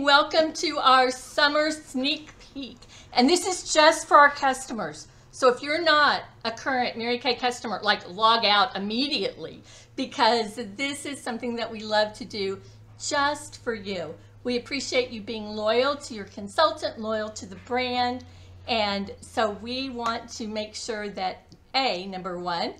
Welcome to our summer sneak peek. And this is just for our customers. So if you're not a current Mary Kay customer, like log out immediately because this is something that we love to do just for you. We appreciate you being loyal to your consultant, loyal to the brand. And so we want to make sure that A, number one,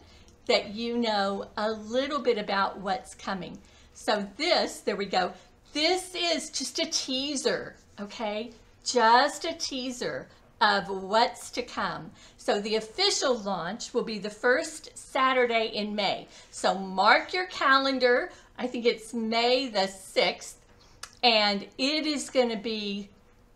that you know a little bit about what's coming. So this, there we go. This is just a teaser, okay? Just a teaser of what's to come. So the official launch will be the first Saturday in May. So mark your calendar. I think it's May the 6th. And it is going to be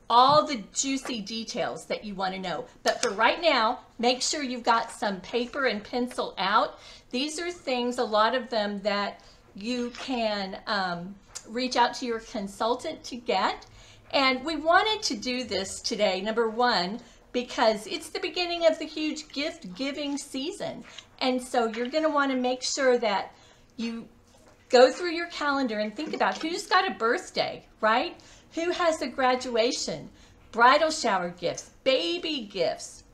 all the juicy details that you want to know. But for right now, make sure you've got some paper and pencil out. These are things, a lot of them that you can um, reach out to your consultant to get. And we wanted to do this today, number one, because it's the beginning of the huge gift giving season. And so you're going to want to make sure that you go through your calendar and think about who's got a birthday, right? Who has a graduation, bridal shower gifts, baby gifts.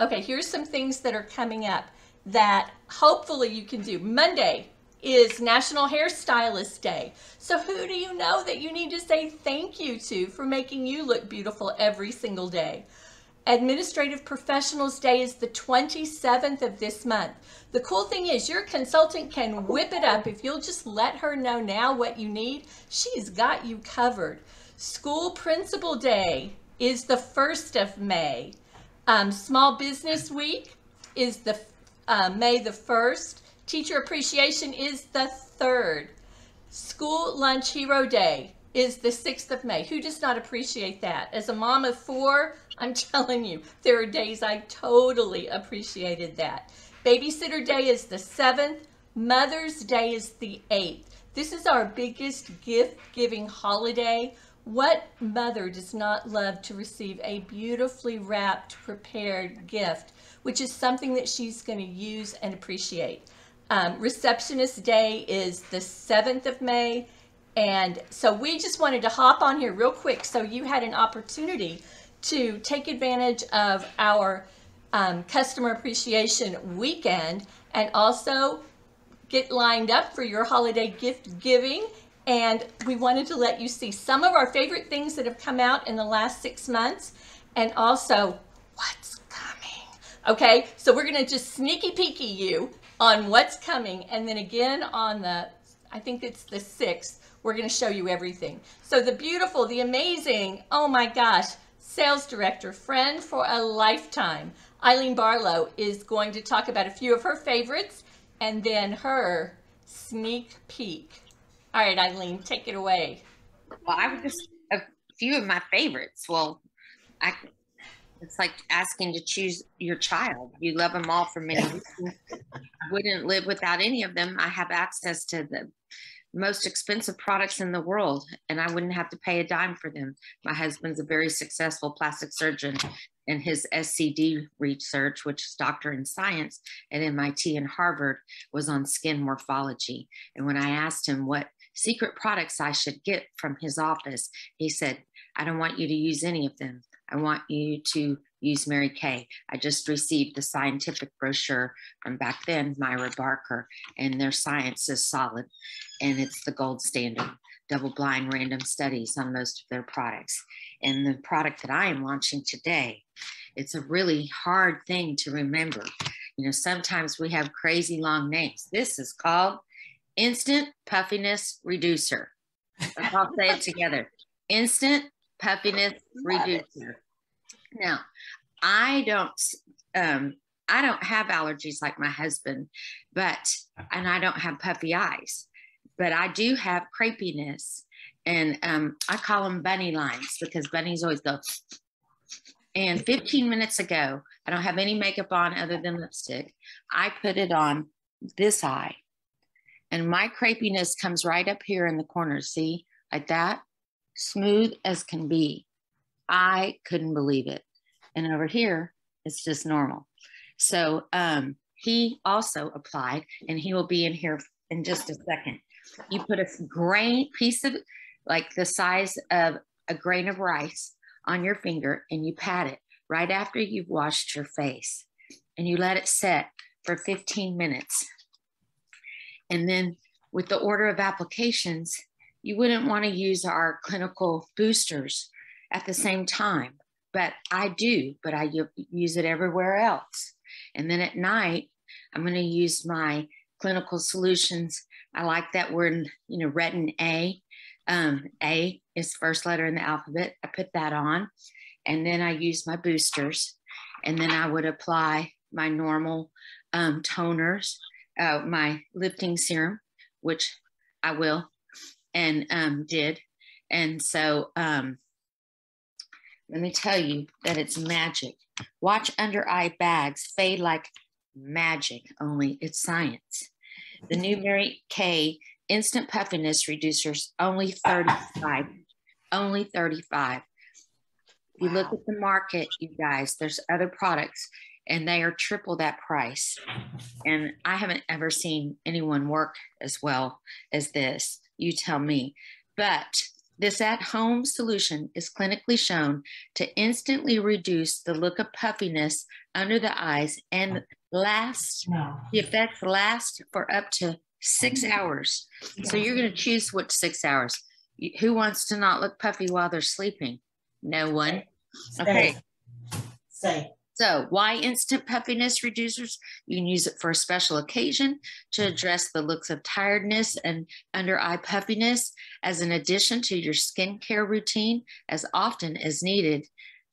Okay, here's some things that are coming up that hopefully you can do. Monday is National Hairstylist Day. So who do you know that you need to say thank you to for making you look beautiful every single day? Administrative Professionals Day is the 27th of this month. The cool thing is your consultant can whip it up. If you'll just let her know now what you need, she's got you covered. School Principal Day is the 1st of May. Um, Small Business Week is the uh, May the 1st. Teacher Appreciation is the 3rd. School Lunch Hero Day is the 6th of May. Who does not appreciate that? As a mom of four, I'm telling you, there are days I totally appreciated that. Babysitter Day is the 7th. Mother's Day is the 8th. This is our biggest gift giving holiday. What mother does not love to receive a beautifully wrapped, prepared gift, which is something that she's going to use and appreciate? Um, Receptionist Day is the 7th of May. And so we just wanted to hop on here real quick so you had an opportunity to take advantage of our um, customer appreciation weekend and also get lined up for your holiday gift giving and we wanted to let you see some of our favorite things that have come out in the last six months and also what's coming. Okay, so we're gonna just sneaky peeky you on what's coming and then again on the, I think it's the 6th, we're gonna show you everything. So the beautiful, the amazing, oh my gosh, sales director, friend for a lifetime, Eileen Barlow is going to talk about a few of her favorites and then her sneak peek. All right, Eileen, take it away. Well, I would just a few of my favorites. Well, I it's like asking to choose your child. You love them all for many reasons. Wouldn't live without any of them. I have access to the most expensive products in the world, and I wouldn't have to pay a dime for them. My husband's a very successful plastic surgeon, and his SCD research, which is doctor in science at MIT and Harvard, was on skin morphology. And when I asked him what secret products I should get from his office, he said, I don't want you to use any of them. I want you to use Mary Kay. I just received the scientific brochure from back then, Myra Barker, and their science is solid and it's the gold standard. Double blind random studies on most of their products. And the product that I am launching today, it's a really hard thing to remember. You know, sometimes we have crazy long names. This is called Instant Puffiness Reducer. I'll say it together. Instant Puffiness Reducer. Now, I don't um, I don't have allergies like my husband, but and I don't have puffy eyes, but I do have crepiness, and um, I call them bunny lines because bunnies always go. And 15 minutes ago, I don't have any makeup on other than lipstick. I put it on this eye, and my crepiness comes right up here in the corner. See, like that, smooth as can be. I couldn't believe it. And over here, it's just normal. So um, he also applied, and he will be in here in just a second. You put a grain piece of like the size of a grain of rice on your finger and you pat it right after you've washed your face and you let it set for 15 minutes. And then with the order of applications, you wouldn't want to use our clinical boosters at the same time, but I do, but I use it everywhere else. And then at night, I'm going to use my clinical solutions. I like that word, you know, retin A. Um, a is first letter in the alphabet. I put that on, and then I use my boosters, and then I would apply my normal um, toners, uh, my lifting serum, which I will and um, did. And so um, let me tell you that it's magic. Watch under eye bags fade like magic, only it's science. The new Mary Kay instant puffiness reducers, only 35. only 35. If you look at the market, you guys, there's other products and they are triple that price. And I haven't ever seen anyone work as well as this. You tell me. But this at home solution is clinically shown to instantly reduce the look of puffiness under the eyes and last, no. the effects last for up to six mm-hmm. hours. So you're going to choose which six hours. Who wants to not look puffy while they're sleeping? No one. Okay. Say. So, why instant puffiness reducers? You can use it for a special occasion to mm-hmm. address the looks of tiredness and under eye puffiness as an addition to your skincare routine as often as needed.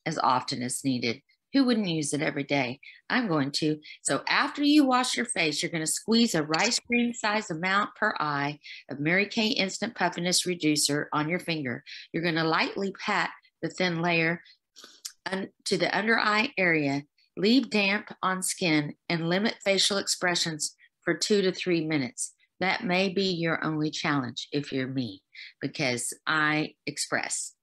As often as needed. Who wouldn't use it every day? I'm going to. So, after you wash your face, you're going to squeeze a rice cream size amount per eye of Mary Kay Instant Puffiness Reducer on your finger. You're going to lightly pat the thin layer un- to the under eye area, leave damp on skin, and limit facial expressions for two to three minutes. That may be your only challenge if you're me, because I express.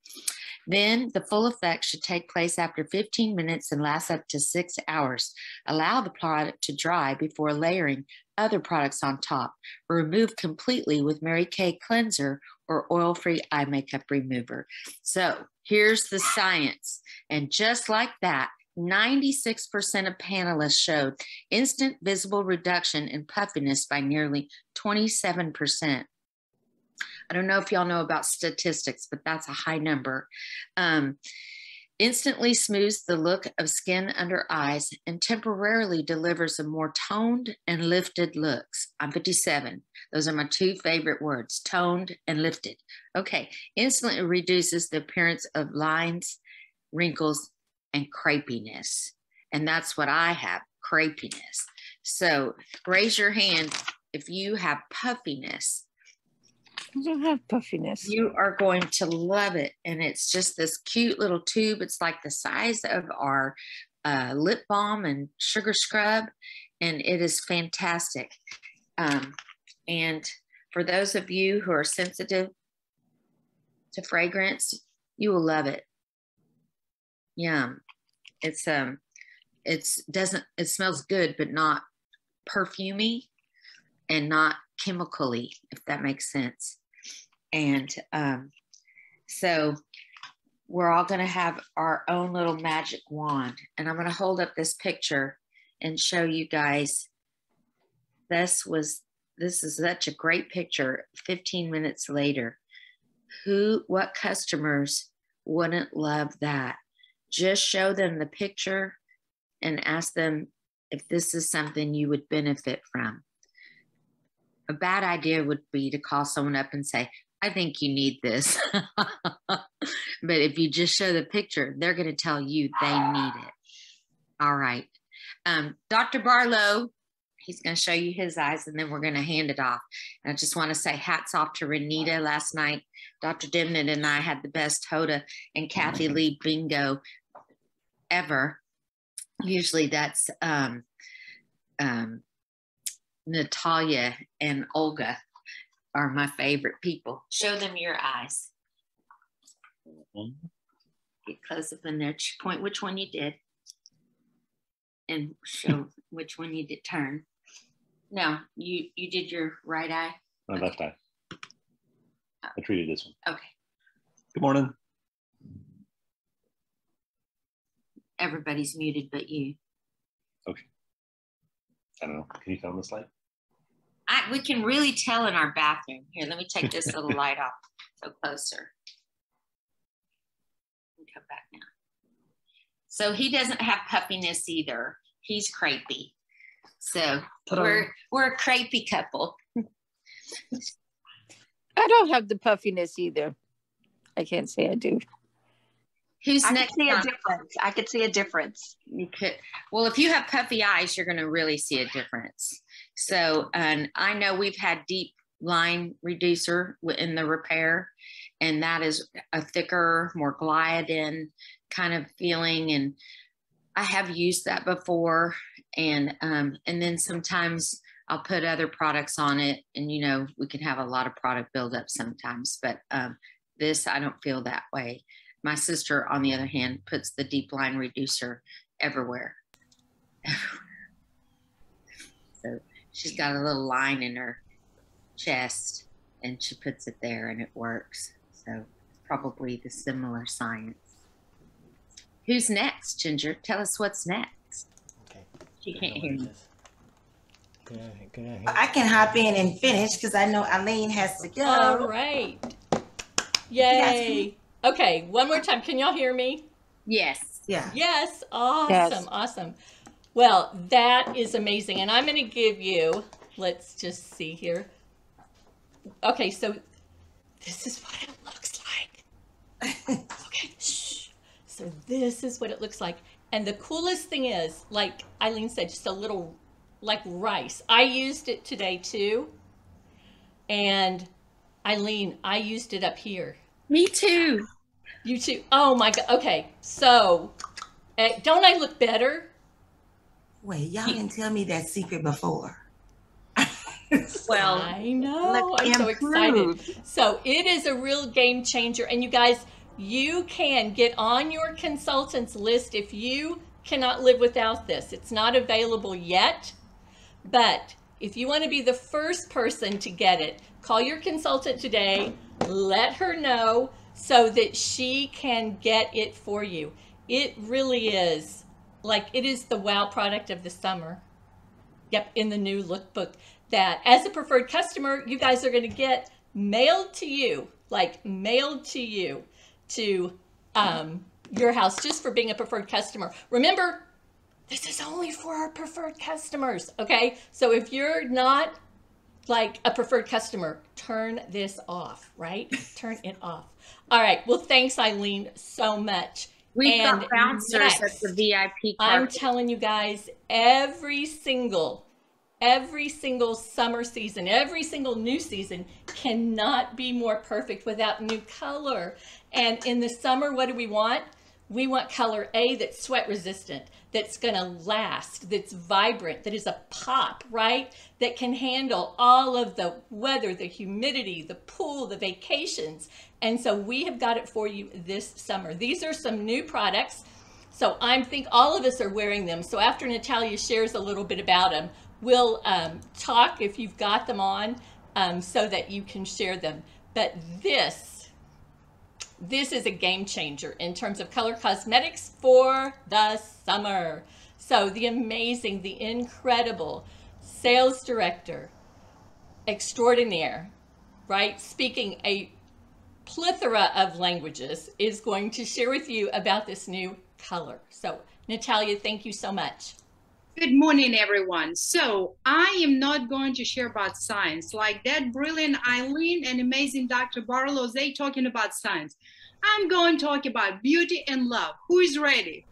Then the full effect should take place after 15 minutes and last up to six hours. Allow the product to dry before layering other products on top. Remove completely with Mary Kay cleanser or oil free eye makeup remover. So here's the science. And just like that, 96% of panelists showed instant visible reduction in puffiness by nearly 27%. I don't know if y'all know about statistics, but that's a high number. Um, instantly smooths the look of skin under eyes and temporarily delivers a more toned and lifted looks. I'm 57. Those are my two favorite words toned and lifted. Okay, instantly reduces the appearance of lines, wrinkles, and crepiness. And that's what I have crepiness. So raise your hand if you have puffiness I don't have puffiness. You are going to love it. And it's just this cute little tube. It's like the size of our uh, lip balm and sugar scrub. And it is fantastic. Um, and for those of you who are sensitive to fragrance, you will love it. Yum. It's um it's doesn't it smells good but not perfumy and not chemically if that makes sense and um, so we're all going to have our own little magic wand. And I'm going to hold up this picture and show you guys. This was, this is such a great picture 15 minutes later. Who, what customers wouldn't love that? Just show them the picture and ask them if this is something you would benefit from. A bad idea would be to call someone up and say, I think you need this. but if you just show the picture, they're going to tell you they need it. All right. Um, Dr. Barlow, he's going to show you his eyes and then we're going to hand it off. And I just want to say hats off to Renita last night. Dr. Dement and I had the best Hoda and Kathie Lee bingo ever. Usually that's um, um, Natalia and Olga are my favorite people. Show them your eyes. Get close up in there. Point which one you did and show which one you did turn. No, you you did your right eye. My okay. left eye. I treated this one. Okay. Good morning. Everybody's muted but you. Okay. I don't know. Can you tell on the slide? I, we can really tell in our bathroom. Here, let me take this little light off. So closer. And Come back now. So he doesn't have puffiness either. He's crepey. So Put on- we're we're a crepey couple. I don't have the puffiness either. I can't say I do. Who's I could next? see a difference. I could see a difference. You could, well, if you have puffy eyes, you're going to really see a difference. So, and I know we've had deep line reducer in the repair, and that is a thicker, more gliadin kind of feeling. And I have used that before, and um, and then sometimes I'll put other products on it, and you know we can have a lot of product buildup sometimes, but um, this I don't feel that way. My sister, on the other hand, puts the deep line reducer everywhere. so she's got a little line in her chest and she puts it there and it works. So probably the similar science. Who's next, Ginger? Tell us what's next. Okay. She can't hear me. Can I, can I hear? I can hop in and finish because I know Eileen has to go. All right. Yay. Okay, one more time. Can y'all hear me? Yes. Yeah. Yes. Awesome. Yes. Awesome. Well, that is amazing. And I'm going to give you, let's just see here. Okay, so this is what it looks like. Okay. Shh. So this is what it looks like. And the coolest thing is, like Eileen said, just a little like rice. I used it today too. And Eileen, I used it up here. Me too. You too. Oh my god. Okay. So, uh, don't I look better? Wait, y'all didn't tell me that secret before. Well, I know. Look I'm so excited. So, it is a real game changer. And you guys, you can get on your consultants list if you cannot live without this. It's not available yet, but if you want to be the first person to get it, call your consultant today, let her know so that she can get it for you. It really is like it is the wow product of the summer. Yep, in the new lookbook that as a preferred customer, you guys are going to get mailed to you, like mailed to you to um, your house just for being a preferred customer. Remember, this is only for our preferred customers, okay? So if you're not like a preferred customer, turn this off, right? turn it off. All right. Well, thanks, Eileen, so much. we've And got bouncers at next, the VIP I'm telling you guys, every single, every single summer season, every single new season cannot be more perfect without new color. And in the summer, what do we want? We want color A that's sweat resistant, that's going to last, that's vibrant, that is a pop, right? That can handle all of the weather, the humidity, the pool, the vacations. And so we have got it for you this summer. These are some new products. So I think all of us are wearing them. So after Natalia shares a little bit about them, we'll um, talk if you've got them on um, so that you can share them. But this, this is a game changer in terms of color cosmetics for the summer. So the amazing, the incredible sales director extraordinaire, right? Speaking a plethora of languages is going to share with you about this new color. So Natalia, thank you so much. Good morning, everyone. So I am not going to share about science like that brilliant Eileen and amazing Dr. Barlow. They talking about science. I'm going to talk about beauty and love. Who is ready?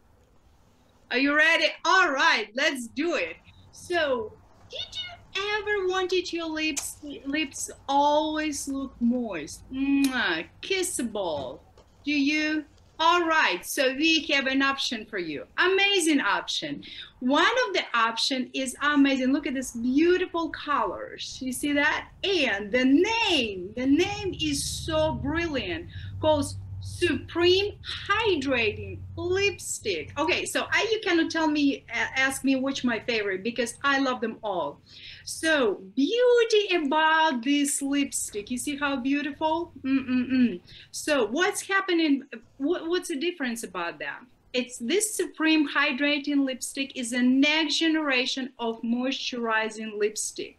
Are you ready? All right, let's do it. So, did you ever wanted your lips lips always look moist, Mwah, kissable? Do you? All right, so we have an option for you. Amazing option. One of the option is amazing. Look at this beautiful colors. You see that? And the name, the name is so brilliant. Goes Supreme Hydrating Lipstick. Okay, so I you cannot tell me, uh, ask me which my favorite because I love them all. So beauty about this lipstick. You see how beautiful? Mm-mm-mm. So what's happening? What, what's the difference about that? it's this Supreme Hydrating Lipstick is a next generation of moisturizing lipstick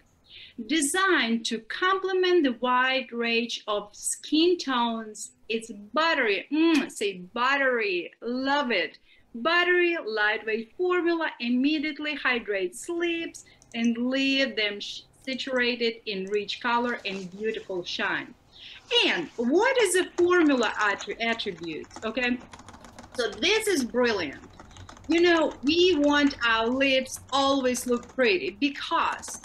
designed to complement the wide range of skin tones. It's buttery, mm, say buttery, love it. Buttery, lightweight formula immediately hydrates lips and leave them saturated in rich color and beautiful shine. And what is the formula attributes? Okay, so this is brilliant. You know, we want our lips always look pretty because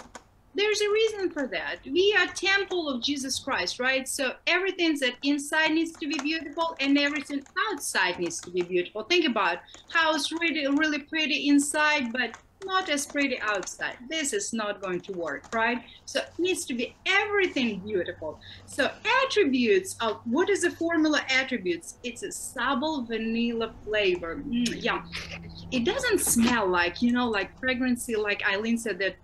there's a reason for that. We are temple of Jesus Christ, right? So everything that inside needs to be beautiful and everything outside needs to be beautiful. Think about how it's really, really pretty inside, but not as pretty outside. This is not going to work, right? So it needs to be everything beautiful. So attributes of what is the formula attributes? It's a subtle vanilla flavor. Mm, yeah. It doesn't smell like, you know, like fragrancy, like Eileen said that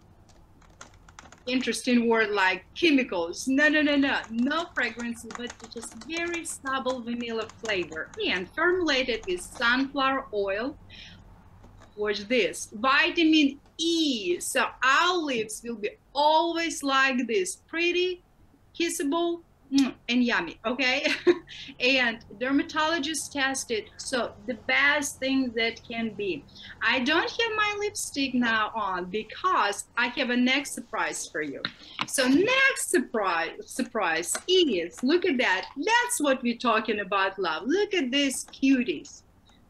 interesting word like chemicals. No, no, no, no, no fragrance, but just very subtle vanilla flavor and formulated with sunflower oil, watch this vitamin E. So our lips will be always like this pretty, kissable, mm, and yummy. Okay. and dermatologist tested. So the best thing that can be. I don't have my lipstick now on because I have a next surprise for you. So next surprise surprise is look at that. That's what we're talking about love. Look at these cuties.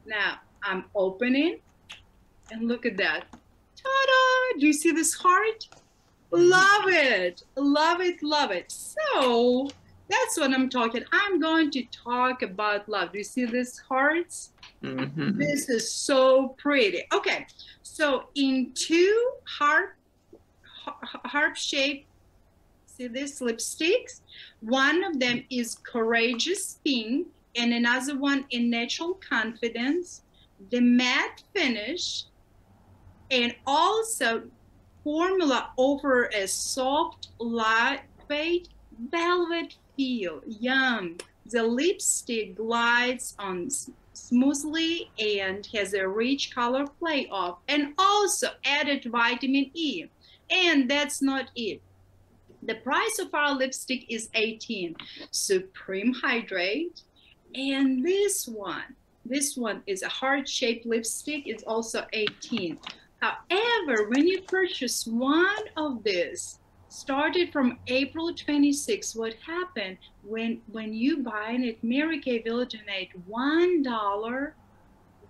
Now I'm opening and look at that. Ta-da! Do you see this heart? Love it. Love it. Love it. So that's what I'm talking. I'm going to talk about love. Do you see this hearts? Mm-hmm. This is so pretty. Okay. So in two heart heart shape see these lipsticks one of them is courageous pink and another one in natural confidence the matte finish and also formula over a soft, lightweight velvet feel. Yum. The lipstick glides on smoothly and has a rich color play off and also added vitamin E. And that's not it. The price of our lipstick is 18. Supreme Hydrate. And this one, this one is a heart-shaped lipstick. It's also 18. However, when you purchase one of these, started from April 26, what happened when when you buy it, Mary Kay will donate one dollar,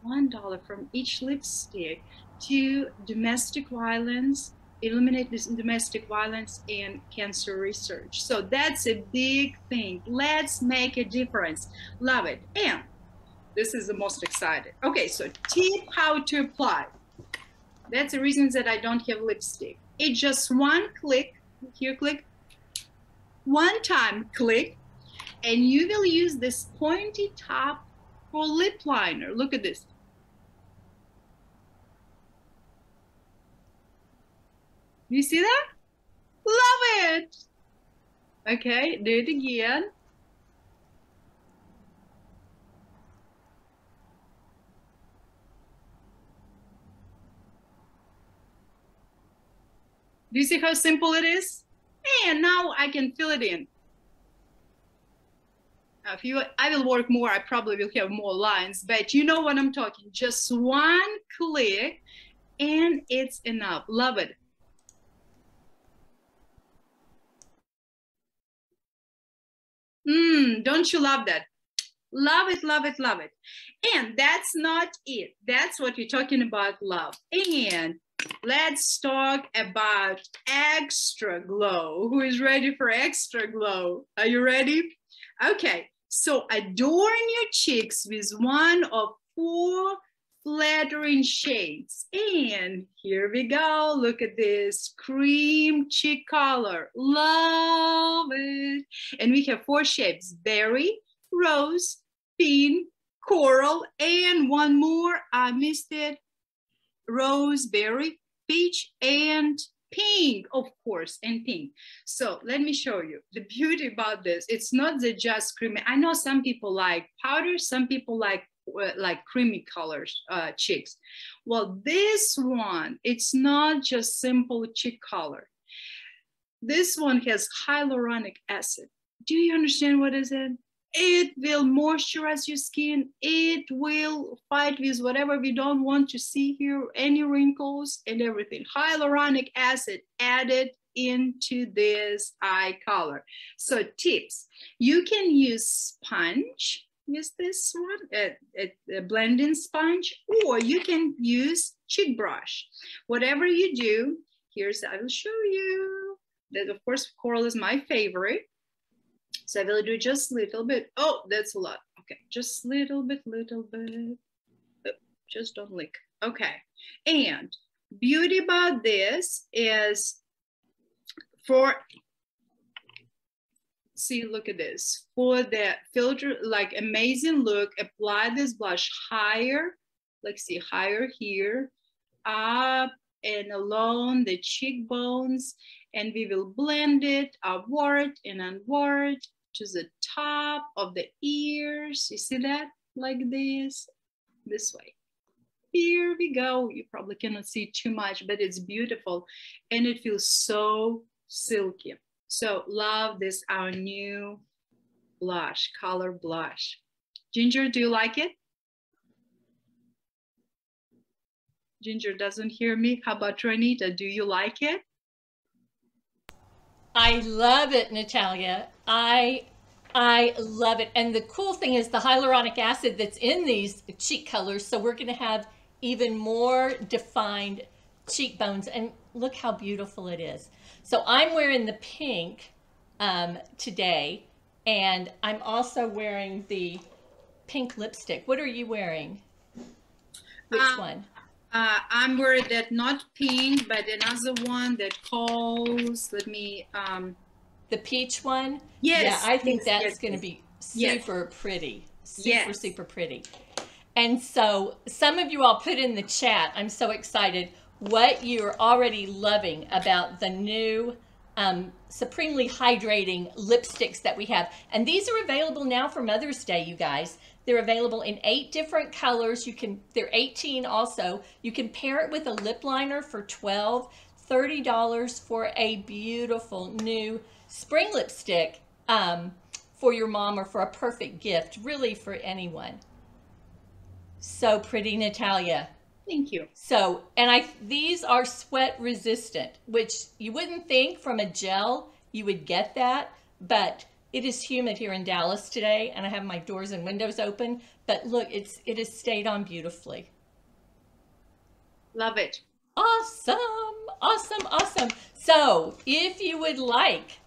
one dollar from each lipstick to domestic violence, eliminate this domestic violence and cancer research. So that's a big thing. Let's make a difference. Love it. And this is the most exciting. Okay, so tip how to apply. That's the reasons that I don't have lipstick. It's just one click, here click, one time click, and you will use this pointy top for lip liner. Look at this. You see that? Love it. Okay, do it again. Do you see how simple it is? And now I can fill it in. If you, I will work more, I probably will have more lines, but you know what I'm talking. Just one click and it's enough. Love it. Mmm, don't you love that? Love it, love it, love it. And that's not it. That's what we're talking about love. And let's talk about extra glow. Who is ready for extra glow? Are you ready? Okay, so adorn your cheeks with one of four flattering shades. And here we go. Look at this cream cheek color. Love it. And we have four shapes, berry, rose, pink, coral, and one more. I missed it roseberry, peach, and pink, of course, and pink. So let me show you the beauty about this. It's not the just creamy. I know some people like powder, some people like uh, like creamy colors uh, cheeks. Well, this one, it's not just simple cheek color. This one has hyaluronic acid. Do you understand what is it? It will moisturize your skin. It will fight with whatever we don't want to see here, any wrinkles and everything. Hyaluronic acid added into this eye color. So tips, you can use sponge with this one, a, a blending sponge, or you can use cheek brush. Whatever you do, here's, I will show you. That of course, coral is my favorite. So I will do just a little bit. Oh, that's a lot. Okay, just little bit, little bit. Just don't lick. Okay, and beauty about this is for see look at this for the filter like amazing look apply this blush higher like see higher here up and along the cheekbones and we will blend it upward and onward to the top of the ears you see that like this this way here we go you probably cannot see too much but it's beautiful and it feels so silky. So love this, our new blush, color blush. Ginger, do you like it? Ginger doesn't hear me. How about Renita? Do you like it? I love it, Natalia. I I love it. And the cool thing is the hyaluronic acid that's in these cheek colors. So we're going to have even more defined cheekbones. And look how beautiful it is. So I'm wearing the pink um, today, and I'm also wearing the pink lipstick. What are you wearing? Which Uh, one? Uh, I'm wearing that not pink, but another one that calls, let me, um, The peach one? yes. Yeah, I think yes, that's yes, going to be Yes. super pretty. Super, Yes. super pretty. And so some of you all put in the chat, I'm so excited, what you're already loving about the new um, supremely hydrating lipsticks that we have. And these are available now for Mother's Day, you guys. They're available in eight different colors. You can, they're 18 also. You can pair it with a lip liner for 12, $30 for a beautiful new spring lipstick um, for your mom or for a perfect gift, really for anyone. So pretty, Natalia. Thank you. So, and I these are sweat resistant, which you wouldn't think from a gel you would get that, but it is humid here in Dallas today and I have my doors and windows open, but look, it's it has stayed on beautifully. Love it. Awesome. Awesome, awesome. So, if you would like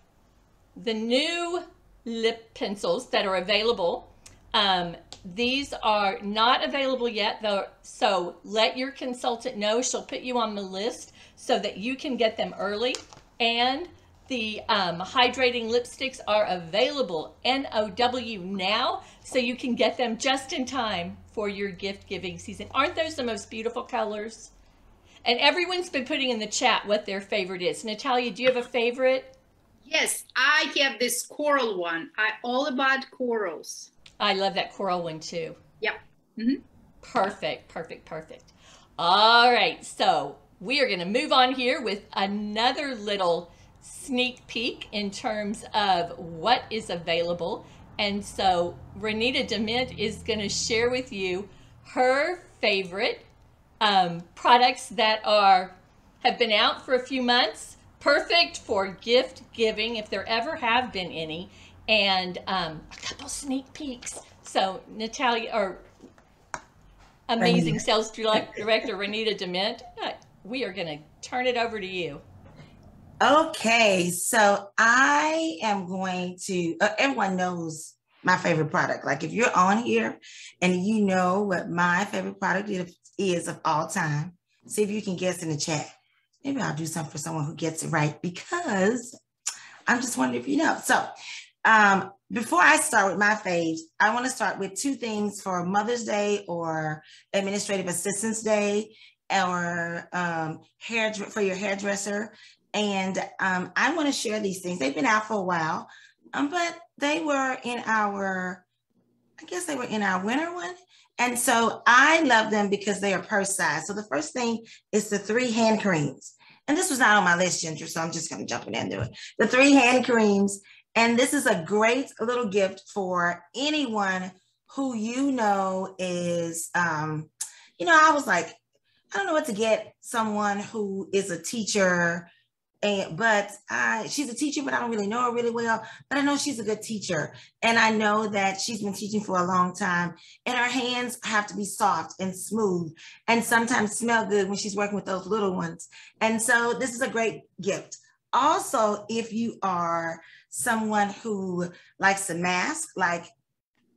the new lip pencils that are available, um, these are not available yet, though. So let your consultant know. She'll put you on the list so that you can get them early. And the um, hydrating lipsticks are available NOW now, so you can get them just in time for your gift giving season. Aren't those the most beautiful colors? And everyone's been putting in the chat what their favorite is. Natalia, do you have a favorite? Yes, I have this coral one. I all about corals. I love that coral one too. Yep. Mhm. Perfect, perfect, perfect. All right, so we are going to move on here with another little sneak peek in terms of what is available. And so Renita Dement is going to share with you her favorite um, products that are have been out for a few months, perfect for gift giving if there ever have been any, and um, a couple sneak peeks. So Natalia or amazing sales director Renita Dement, we are going to turn it over to you. Okay, so I am going to, uh, everyone knows my favorite product. Like if you're on here and you know what my favorite product is, of all time, see if you can guess in the chat. Maybe I'll do something for someone who gets it right because I'm just wondering if you know. So um, before I start with my faves, I want to start with two things for Mother's Day or Administrative Assistance Day or um, hair for your hairdresser. And um, I want to share these things. They've been out for a while, um, but they were in our I guess they were in our winter one. And so I love them because they are purse size. So the first thing is the three hand creams. And this was not on my list, Ginger, so I'm just going to jump in and do it. The three hand creams. And this is a great little gift for anyone who you know is, um, you know, I was like, I don't know what to get someone who is a teacher and but I, she's a teacher, but I don't really know her really well. But I know she's a good teacher, and I know that she's been teaching for a long time. And her hands have to be soft and smooth, and sometimes smell good when she's working with those little ones. And so this is a great gift. Also, if you are someone who likes to mask, like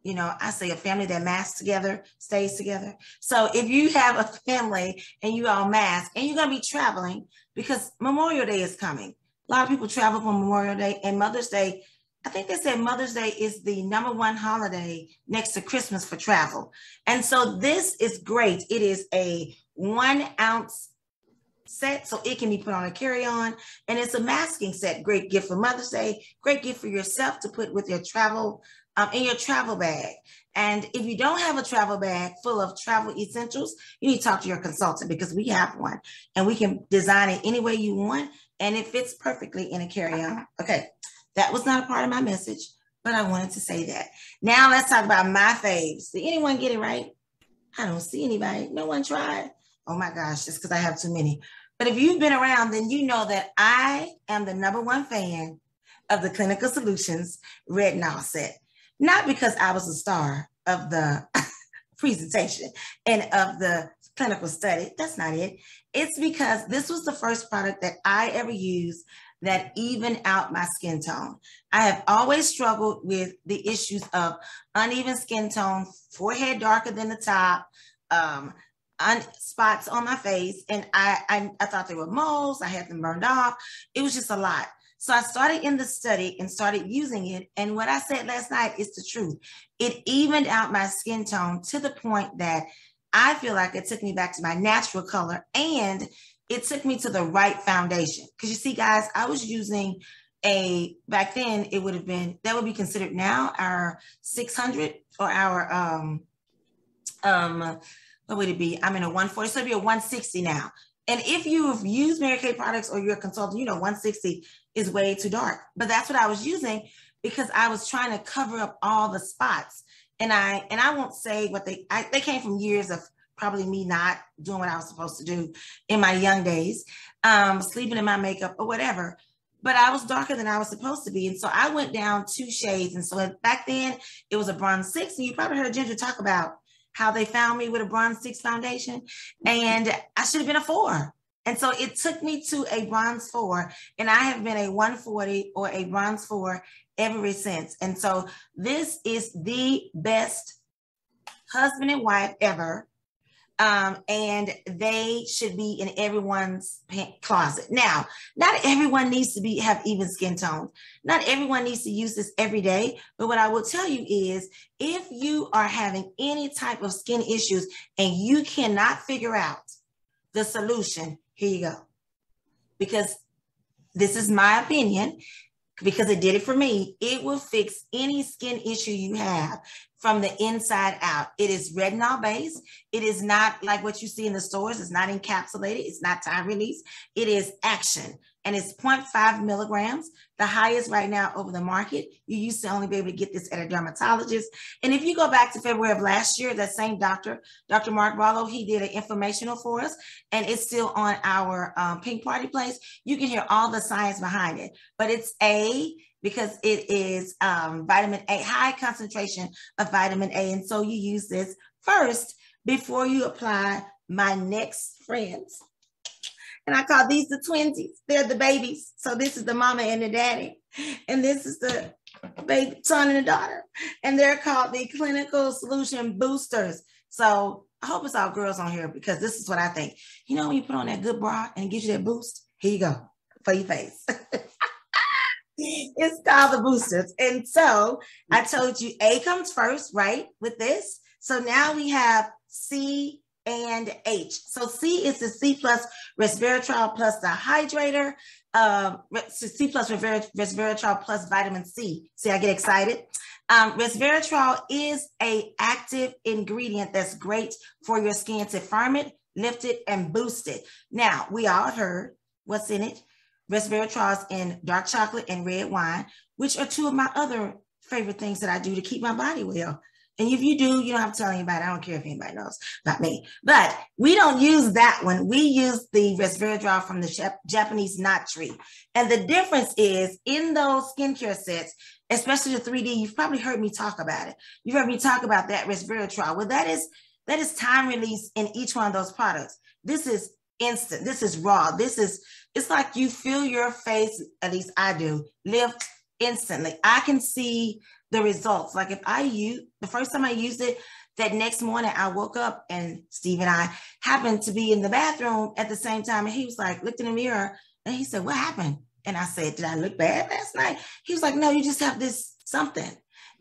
you know, I say a family that masks together stays together. So if you have a family and you all mask and you're going to be traveling because Memorial Day is coming. A lot of people travel for Memorial Day and Mother's Day. I think they said Mother's Day is the number one holiday next to Christmas for travel. And so this is great. It is a one ounce set so it can be put on a carry-on and it's a masking set great gift for mother's day great gift for yourself to put with your travel um, in your travel bag. And if you don't have a travel bag full of travel essentials, you need to talk to your consultant because we have one and we can design it any way you want and it fits perfectly in a carry-on. Okay, that was not a part of my message, but I wanted to say that. Now let's talk about my faves. Did anyone get it right? I don't see anybody. No one tried. Oh my gosh, just because I have too many. But if you've been around, then you know that I am the number one fan of the Clinical Solutions Retinol set not because I was a star of the presentation and of the clinical study. That's not it. It's because this was the first product that I ever used that even out my skin tone. I have always struggled with the issues of uneven skin tone, forehead darker than the top, um, spots on my face, and I, I I thought they were moles. I had them burned off. It was just a lot. So I started in the study and started using it. And what I said last night is the truth. It evened out my skin tone to the point that I feel like it took me back to my natural color and it took me to the right foundation. Because you see, guys, I was using a back then it would have been that would be considered now our 600 or our um um what would it be? I'm in a 140, so it'd be a 160 now. And if you've used Mary Kay products or you're a consultant, you know 160 is way too dark. But that's what I was using because I was trying to cover up all the spots. And I and I won't say what they I, they came from years of probably me not doing what I was supposed to do in my young days, um, sleeping in my makeup or whatever. But I was darker than I was supposed to be. And so I went down two shades. And so back then it was a bronze six. And you probably heard Ginger talk about how they found me with a bronze six foundation. And I should have been a four. And so it took me to a bronze four, and I have been a 140 or a bronze four ever since. And so this is the best husband and wife ever. Um, and they should be in everyone's closet. Now, not everyone needs to be have even skin tones. Not everyone needs to use this every day. But what I will tell you is, if you are having any type of skin issues and you cannot figure out the solution, here you go. Because this is my opinion, because it did it for me. It will fix any skin issue you have from the inside out. It is retinol based. It is not like what you see in the stores. It's not encapsulated. It's not time release. It is action and it's 0.5 milligrams, the highest right now over the market. You used to only be able to get this at a dermatologist. And if you go back to February of last year, that same doctor, Dr. Mark Barlow, he did an informational for us and it's still on our um, Pink Party Place. You can hear all the science behind it, but it's A, because it is um, vitamin A, high concentration of vitamin A. And so you use this first before you apply my next friends and I call these the twinsies. They're the babies. So this is the mama and the daddy. And this is the baby son and the daughter. And they're called the clinical solution boosters. So I hope it's all girls on here because this is what I think. You know, when you put on that good bra and it gives you that boost, here you go for your face. it's called the boosters. And so I told you A comes first, right? With this. So now we have C and H. So C is the C plus resveratrol plus the hydrator. uh, C plus resveratrol plus vitamin C. See, I get excited. Um, resveratrol is a active ingredient that's great for your skin to firm it, lift it, and boost it. Now, we all heard what's in it. Resveratrol is in dark chocolate and red wine, which are two of my other favorite things that I do to keep my body well. And if you do, you don't have to tell anybody. I don't care if anybody knows about me. But we don't use that one. We use the resveratrol from the Japanese knot tree. And the difference is in those skincare sets, especially the 3D, you've probably heard me talk about it. You've heard me talk about that resveratrol. Well, that is that is time release in each one of those products. This is instant. This is raw. This is it's like you feel your face, at least I do, lift instantly. I can see the results. Like if I use the first time I used it, that next morning I woke up and Steve and I happened to be in the bathroom at the same time. And he was like, looked in the mirror and he said, What happened? And I said, Did I look bad last night? He was like, No, you just have this something.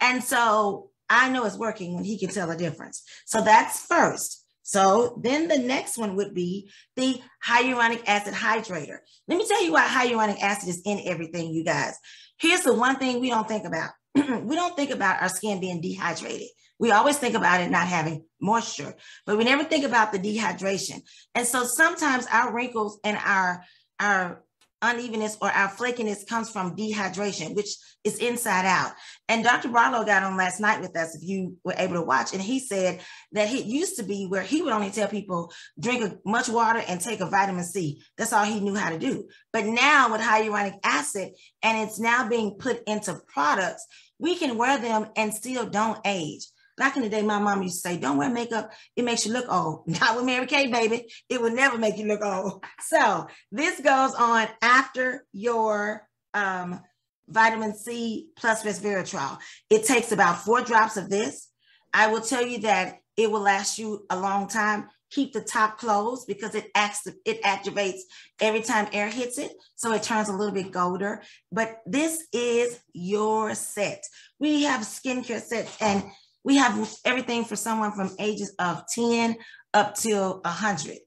And so I know it's working when he can tell the difference. So that's first. So then the next one would be the hyaluronic acid hydrator. Let me tell you why hyaluronic acid is in everything, you guys. Here's the one thing we don't think about. we don't think about our skin being dehydrated. We always think about it not having moisture, but we never think about the dehydration. And so sometimes our wrinkles and our our unevenness or our flakiness comes from dehydration, which is inside out. And Dr. Barlow got on last night with us, if you were able to watch, and he said that it used to be where he would only tell people drink much water and take a vitamin C. That's all he knew how to do. But now with hyaluronic acid, and it's now being put into products, we can wear them and still don't age. Back in the day, my mom used to say, Don't wear makeup, it makes you look old. Not with Mary Kay, baby. It will never make you look old. So this goes on after your um, vitamin C plus resveratrol. It takes about four drops of this. I will tell you that it will last you a long time. Keep the top closed because it acts it activates every time air hits it. So it turns a little bit golder. But this is your set. We have skincare sets and we have everything for someone from ages of 10 up till 100.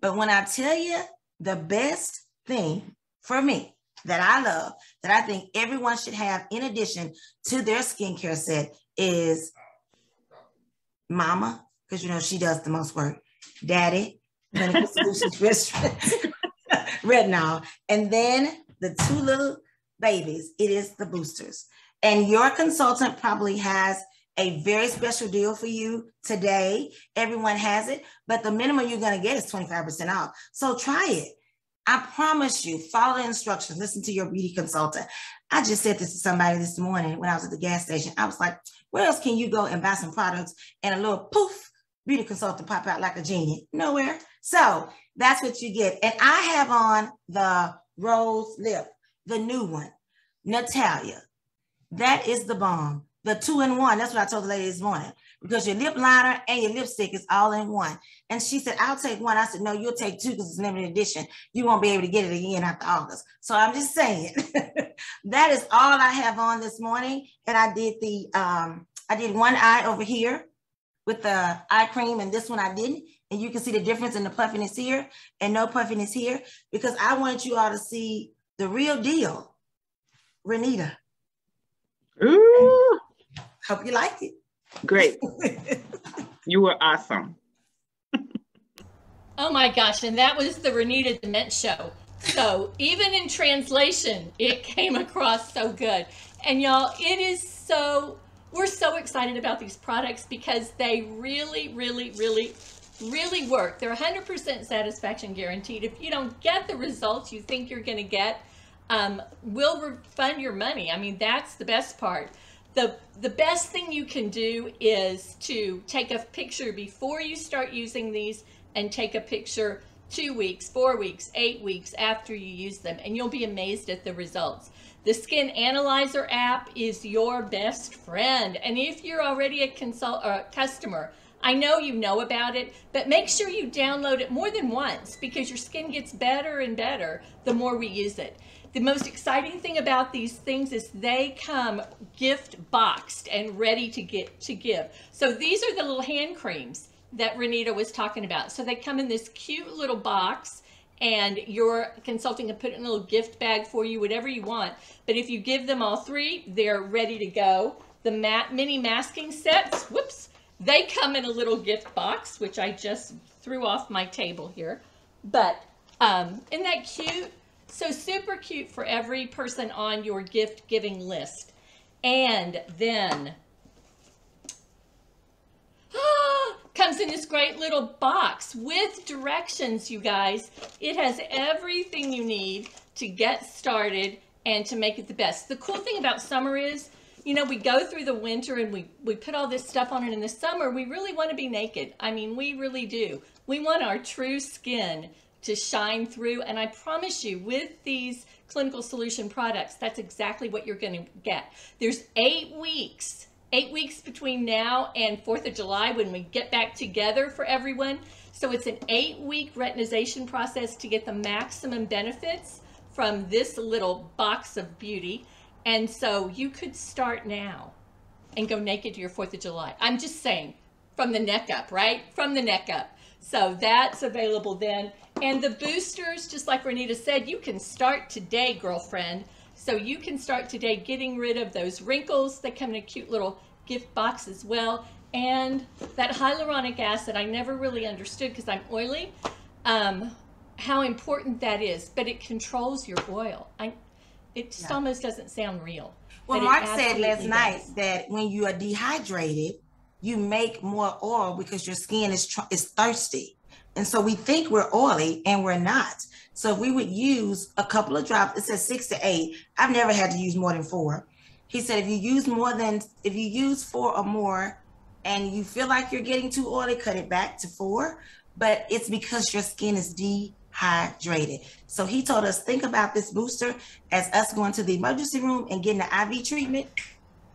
But when I tell you the best thing for me that I love, that I think everyone should have in addition to their skincare set is mama, because you know she does the most work, daddy, solutions retinol, and then the two little babies, it is the boosters. And your consultant probably has a very special deal for you today. Everyone has it, but the minimum you're going to get is 25% off. So try it. I promise you, follow the instructions, listen to your beauty consultant. I just said this to somebody this morning when I was at the gas station. I was like, where else can you go and buy some products and a little poof, beauty consultant pop out like a genie? Nowhere. So that's what you get. And I have on the rose lip, the new one, Natalia. That is the bomb the two in one. That's what I told the lady this morning because your lip liner and your lipstick is all in one. And she said, I'll take one. I said, No, you'll take two because it's limited edition. You won't be able to get it again after August. So I'm just saying that is all I have on this morning. And I did the, um, I did one eye over here with the eye cream, and this one I didn't. And you can see the difference in the puffiness here and no puffiness here because I wanted you all to see the real deal, Renita. Ooh. Hope you like it. Great. you were awesome. oh my gosh, and that was the Renita Dement show. So even in translation, it came across so good. And y'all, it is so, we're so excited about these products because they really, really, really, really work. They're 100% satisfaction guaranteed. If you don't get the results you think you're going to get, um, we'll refund your money. I mean, that's the best part the the best thing you can do is to take a picture before you start using these and take a picture two weeks, four weeks, eight weeks after you use them, and you'll be amazed at the results. The Skin Analyzer app is your best friend. And if you're already a consult or a customer, I know you know about it, but make sure you download it more than once because your skin gets better and better the more we use it. The most exciting thing about these things is they come gift boxed and ready to get to give. So these are the little hand creams that Renita was talking about. So they come in this cute little box and your consulting can put in a little gift bag for you, whatever you want. But if you give them all three, they're ready to go. The mat, mini masking sets, whoops, they come in a little gift box, which I just threw off my table here. But um, isn't that cute? So super cute for every person on your gift giving list. And then comes in this great little box with directions, you guys. It has everything you need to get started and to make it the best. The cool thing about summer is, you know, we go through the winter and we, we put all this stuff on and in the summer, we really want to be naked. I mean, we really do. We want our true skin to shine through. And I promise you, with these clinical solution products, that's exactly what you're going to get. There's eight weeks eight weeks between now and 4th of July when we get back together for everyone. So it's an eight week retinization process to get the maximum benefits from this little box of beauty. And so you could start now and go naked to your 4th of July. I'm just saying from the neck up, right? From the neck up. So that's available then. And the boosters, just like Renita said, you can start today, girlfriend. So you can start today getting rid of those wrinkles. They come in a cute little gift box as well. And that hyaluronic acid, I never really understood because I'm oily, um, how important that is. But it controls your oil. I, it just Yeah. almost doesn't sound real. Well, Mark said last absolutely night that when you are dehydrated, you make more oil because your skin is tr- is thirsty, and so we think we're oily and we're not. So if we would use a couple of drops. It says six to eight. I've never had to use more than four. He said if you use more than if you use four or more, and you feel like you're getting too oily, cut it back to four. But it's because your skin is dehydrated. So he told us think about this booster as us going to the emergency room and getting the IV treatment,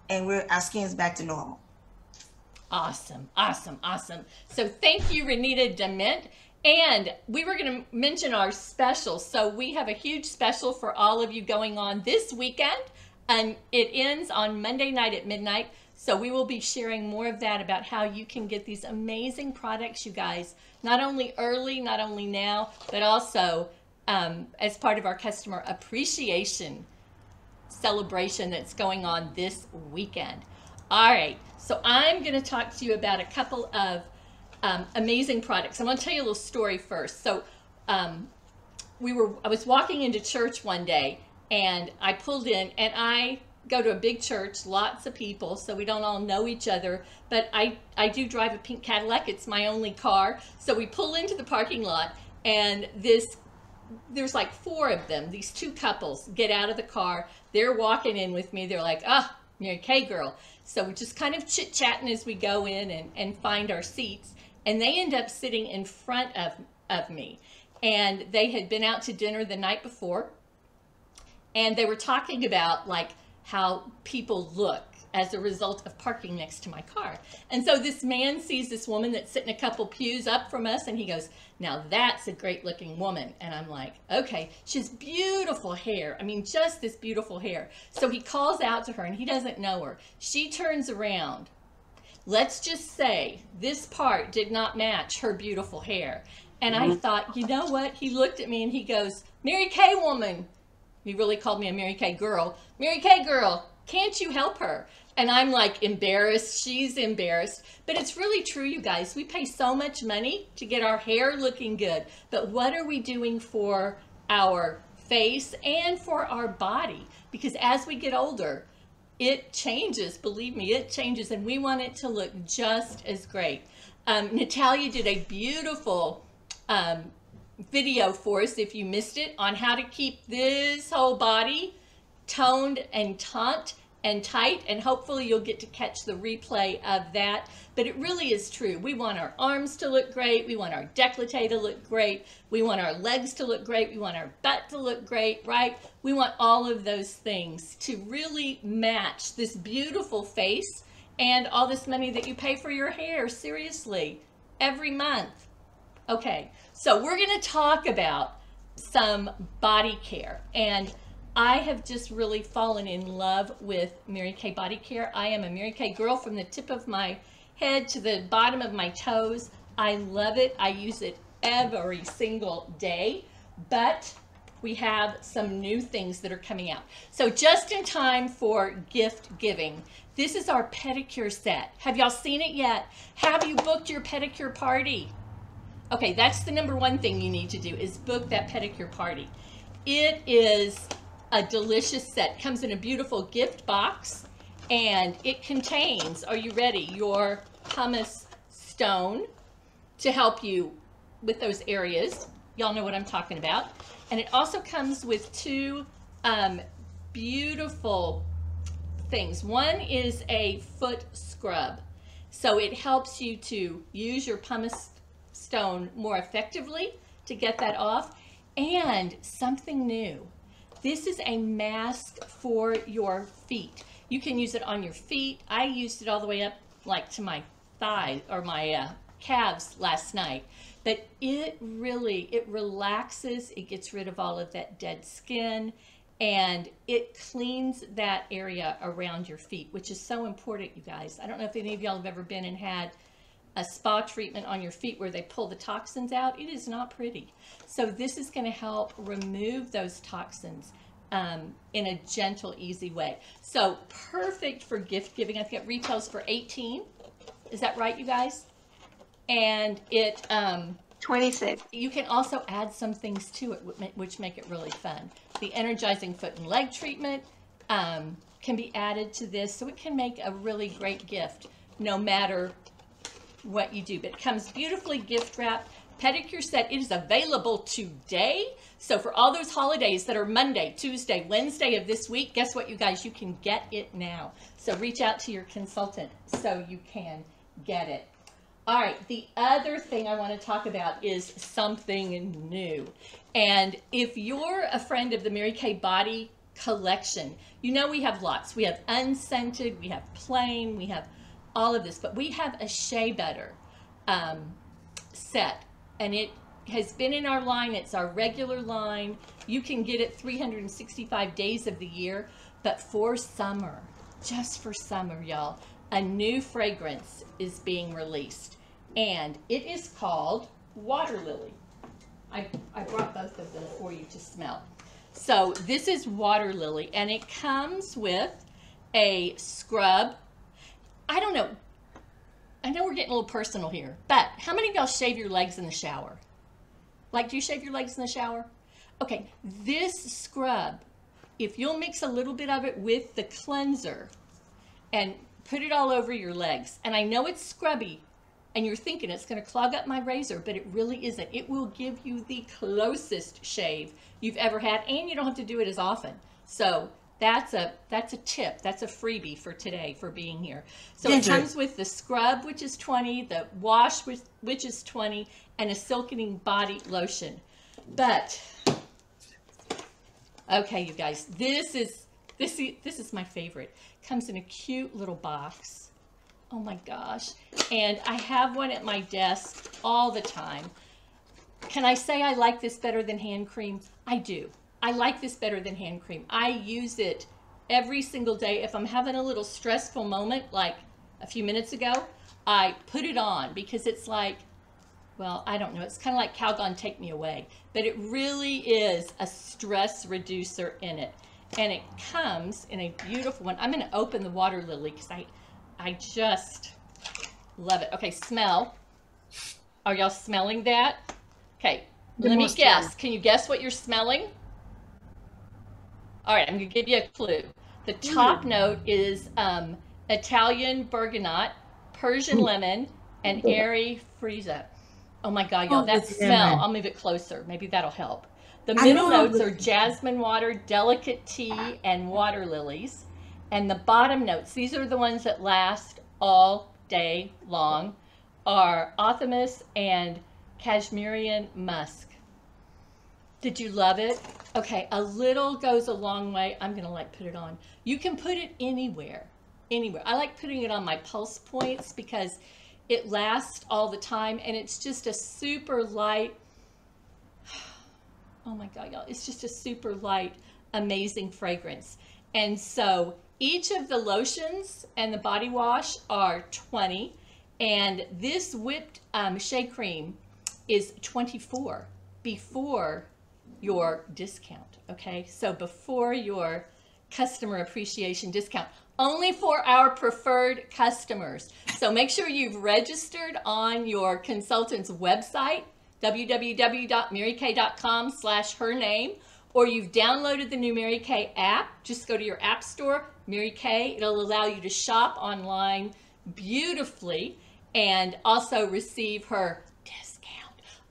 and we're our skin's back to normal. Awesome, awesome, awesome. So thank you, Renita Dement. And we were going to mention our special. So we have a huge special for all of you going on this weekend. And it ends on Monday night at midnight. So we will be sharing more of that about how you can get these amazing products, you guys, not only early, not only now, but also um, as part of our customer appreciation celebration that's going on this weekend. All right, so I'm going to talk to you about a couple of um, amazing products. I'm going to tell you a little story first. So, um, we were I was walking into church one day and I pulled in and I go to a big church, lots of people, so we don't all know each other, but I I do drive a pink Cadillac. It's my only car. So we pull into the parking lot and this there's like four of them. These two couples get out of the car. They're walking in with me. They're like, "Ah, Mary Kay girl." So we're just kind of chit-chatting as we go in and and find our seats. And they end up sitting in front of of me. And they had been out to dinner the night before. And they were talking about like how people look as a result of parking next to my car. And so this man sees this woman that's sitting a couple pews up from us and he goes, Now that's a great looking woman. And I'm like, Okay, she has beautiful hair. I mean, just this beautiful hair. So he calls out to her and he doesn't know her. She turns around let's just say this part did not match her beautiful hair. And I mm-hmm. thought, you know what? He looked at me and he goes, Mary Kay woman. He really called me a Mary Kay girl. Mary Kay girl, can't you help her? And I'm like embarrassed. She's embarrassed. But it's really true, you guys. We pay so much money to get our hair looking good. But what are we doing for our face and for our body? Because as we get older, it changes believe me it changes and we want it to look just as great um, natalia did a beautiful um, video for us if you missed it on how to keep this whole body toned and taut and tight and hopefully you'll get to catch the replay of that. But it really is true. We want our arms to look great. We want our décolleté to look great. We want our legs to look great. We want our butt to look great right? We want all of those things to really match this beautiful face and all this money that you pay for your hair seriously every month. Okay so we're going to talk about some body care. And I have just really fallen in love with Mary Kay Body Care. I am a Mary Kay girl from the tip of my head to the bottom of my toes. I love it. I use it every single day. but we have some new things that are coming out. So just in time for gift giving, this is our pedicure set. Have y'all seen it yet? Have you booked your pedicure party? Okay, that's the number one thing you need to do is book that pedicure party. It is a delicious set. Comes in a beautiful gift box and it contains, are you ready, your pumice stone to help you with those areas. Y'all know what I'm talking about. And it also comes with two um, beautiful things. One is a foot scrub. So it helps you to use your pumice stone more effectively to get that off. And something new. This is a mask for your feet. You can use it on your feet. I used it all the way up like to my thigh or my uh, calves last night. But it really, it relaxes, it gets rid of all of that dead skin, and it cleans that area around your feet, which is so important, you guys. I don't know if any of y'all have ever been and had a spa treatment on your feet where they pull the toxins out. It is not pretty. So this is going to help remove those toxins um, in a gentle, easy way. So perfect for gift giving. I think it retails for 18. Is that right, you guys? And it, um, 26. you can also add some things to it which make it really fun. The energizing foot and leg treatment um, can be added to this, so it can make a really great gift no matter what you do. But it comes beautifully gift wrapped. Pedicure set it is available today. So for all those holidays that are Monday, Tuesday, Wednesday of this week, guess what, you guys? You can get it now. So reach out to your consultant so you can get it. All right, the other thing I want to talk about is something new. And if you're a friend of the Mary Kay Body collection, you know we have lots. We have unscented, we have plain, we have all of this, but we have a Shea Butter um, set, and it has been in our line. It's our regular line. You can get it 365 days of the year, but for summer, just for summer, y'all, a new fragrance is being released, and it is called Water Lily. I, I brought both of them for you to smell. So this is Water Lily, and it comes with a scrub. I don't know. I know we're getting a little personal here, but how many of y'all shave your legs in the shower? Like, do you shave your legs in the shower? Okay, this scrub, if you'll mix a little bit of it with the cleanser and put it all over your legs, and I know it's scrubby, and you're thinking it's going to clog up my razor, but it really isn't. It will give you the closest shave you've ever had, and you don't have to do it as often. So that's a that's a tip. That's a freebie for today for being here. So Ginger. it comes with the scrub, which is 20, the wash, which, which is 20, and a silkening body lotion. But okay, you guys, this is this is this is my favorite. Comes in a cute little box. Oh my gosh. And I have one at my desk all the time. Can I say I like this better than hand cream? I do. I like this better than hand cream. I use it every single day. If I'm having a little stressful moment, like a few minutes ago, I put it on because it's like, well, I don't know. It's kind of like Calgon Take Me Away, but it really is a stress reducer in it. And it comes in a beautiful one. I'm going to open the water lily because I, I just love it. Okay, smell. Are y'all smelling that? Okay, The let me guess. Can you guess what you're smelling? All right, I'm going to give you a clue. The top note is um, Italian bergamot, Persian lemon, and airy freesia. Oh my God, y'all, Oh, that smell. lemon. I'll move it closer. Maybe that'll help. The middle notes are jasmine water, delicate tea, and water lilies. And the bottom notes, these are the ones that last all day long, are osmanthus and Kashmirian musk. Did you love it? Okay, a little goes a long way. I'm gonna like put it on. You can put it anywhere, anywhere. I like putting it on my pulse points because it lasts all the time and it's just a super light. Oh my God, y'all, it's just a super light, amazing fragrance. And so each of the lotions and the body wash are 20 and this whipped um, shea cream is 24 before your discount. Okay, so before your customer appreciation discount, only for our preferred customers. So make sure you've registered on your consultant's website, www.marykay.com slash her name, or you've downloaded the new Mary Kay app. Just go to your app store, Mary Kay. It'll allow you to shop online beautifully and also receive her.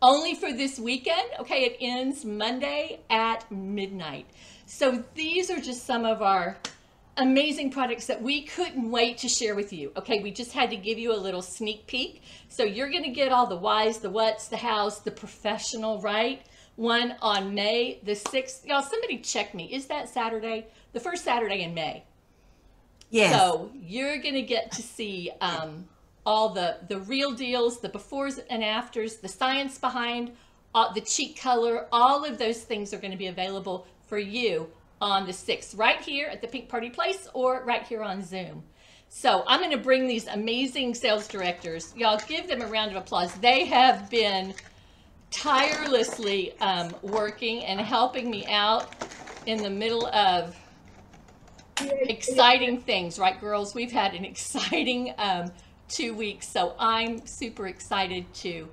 Only for this weekend. Okay, it ends Monday at midnight. So these are just some of our amazing products that we couldn't wait to share with you. Okay, we just had to give you a little sneak peek. So you're going to get all the whys, the whats, the hows, the professional, right? One on May the 6th. Y'all, somebody check me. Is that Saturday? The first Saturday in May. Yes. So you're going to get to see um, all the, the real deals, the befores and afters, the science behind uh, the cheek color, all of those things are going to be available for you on the 6th, right here at the Pink Party Place or right here on Zoom. So I'm going to bring these amazing sales directors. Y'all give them a round of applause. They have been tirelessly um, working and helping me out in the middle of exciting things, right, girls? We've had an exciting um, two weeks, so I'm super excited to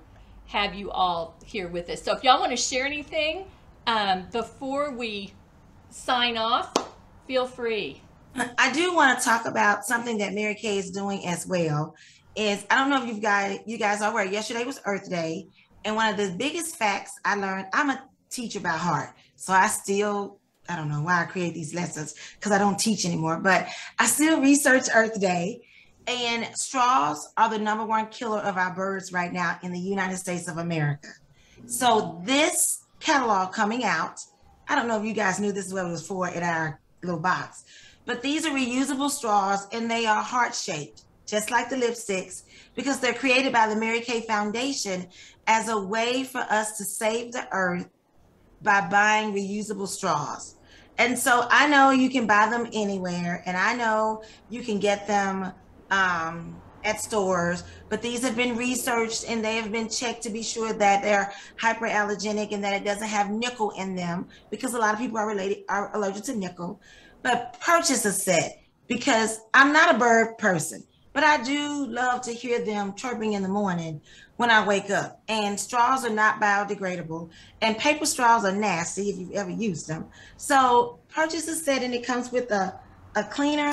have you all here with us. So if y'all want to share anything um, before we sign off, feel free. I do want to talk about something that Mary Kay is doing as well. Is I don't know if you've got you guys are aware. Yesterday was Earth Day, and one of the biggest facts I learned. I'm a teacher by heart, so I still I don't know why I create these lessons because I don't teach anymore, but I still research Earth Day. And straws are the number one killer of our birds right now in the United States of America. So this catalog coming out, I don't know if you guys knew this is what it was for in our little box, but these are reusable straws and they are heart shaped, just like the lipsticks, because they're created by the Mary Kay Foundation as a way for us to save the earth by buying reusable straws. And so I know you can buy them anywhere, and I know you can get them um, at stores, but these have been researched and they have been checked to be sure that they're hyperallergenic and that it doesn't have nickel in them because a lot of people are related are allergic to nickel. But purchase a set because I'm not a bird person, but I do love to hear them chirping in the morning when I wake up. And straws are not biodegradable, and paper straws are nasty if you've ever used them. So purchase a set, and it comes with a a cleaner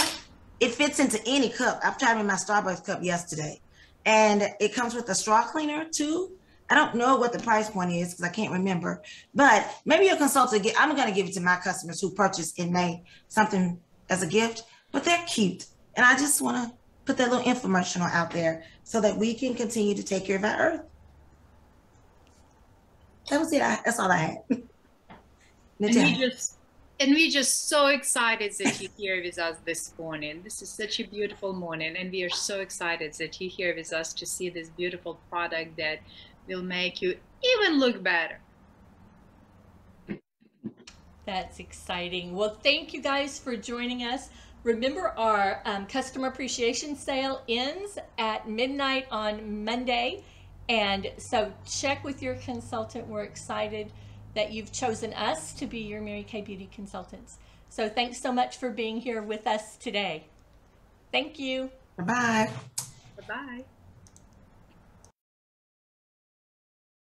it fits into any cup. I've tried it in my Starbucks cup yesterday, and it comes with a straw cleaner too. I don't know what the price point is because I can't remember, but maybe your consultant. Get, I'm going to give it to my customers who purchased in May something as a gift, but they're cute, and I just want to put that little infomercial out there so that we can continue to take care of our earth. That was it. I, that's all I had. And we just and we're just so excited that you're here with us this morning. This is such a beautiful morning, and we are so excited that you're here with us to see this beautiful product that will make you even look better. That's exciting. Well, thank you guys for joining us. Remember, our um, customer appreciation sale ends at midnight on Monday. And so check with your consultant. We're excited that you've chosen us to be your Mary Kay Beauty consultants. So thanks so much for being here with us today. Thank you. Bye-bye. Bye-bye.